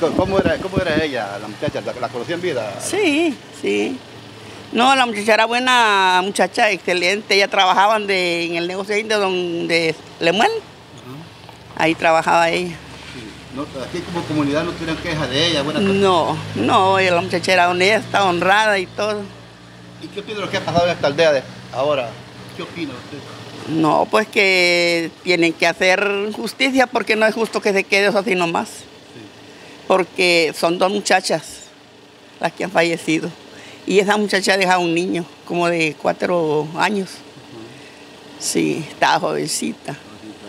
cómo era, cómo era ella, la muchacha? ¿La, la conocía en vida? Sí, sí. No, la muchacha era buena muchacha, excelente. Ella trabajaba de, en el negocio de donde Lemuel. Ahí trabajaba ella. No, aquí como comunidad no tuvieron queja de ella, buena No, no, ella, la muchacha era honesta, honrada y todo. ¿Y qué opina de lo que ha pasado en esta aldea de ahora? ¿Qué opina usted? No, pues que tienen que hacer justicia porque no es justo que se quede eso así nomás. Porque son dos muchachas las que han fallecido. Y esa muchacha deja un niño, como de cuatro años. Sí, estaba jovencita.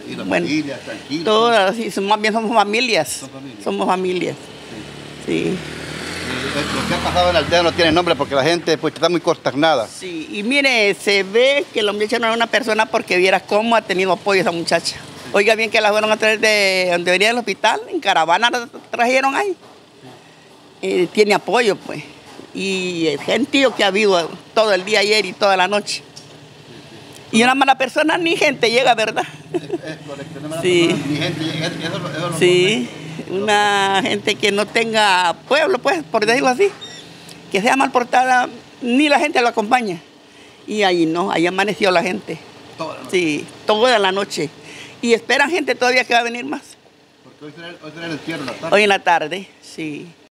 Y la Bueno, familia, tranquila. Todas, sí, son- más bien somos familias. Son familias. Somos familias. Sí. Eh, Lo que ha pasado en la aldea no tiene nombre porque la gente pues está muy consternada. Sí, y mire, se ve que la muchacha no era una persona porque viera cómo ha tenido apoyo esa muchacha. Oiga bien que la fueron a traer de donde venía del hospital, en caravana la trajeron ahí. Eh, tiene apoyo, pues. Y el gentío que ha habido todo el día ayer y toda la noche. Y una mala persona ni gente llega, ¿verdad? Es correcto, Sí. persona, ni gente, eso- eso- eso lo- Sí, una gente que no tenga pueblo, pues, por decirlo así, que sea mal portada, ni la gente lo acompaña. Y ahí no, ahí amaneció la gente. Toda la noche. Sí, toda la noche. Y esperan gente todavía que va a venir más. Porque hoy será, hoy será el entierro en la tarde. Hoy en la tarde, sí.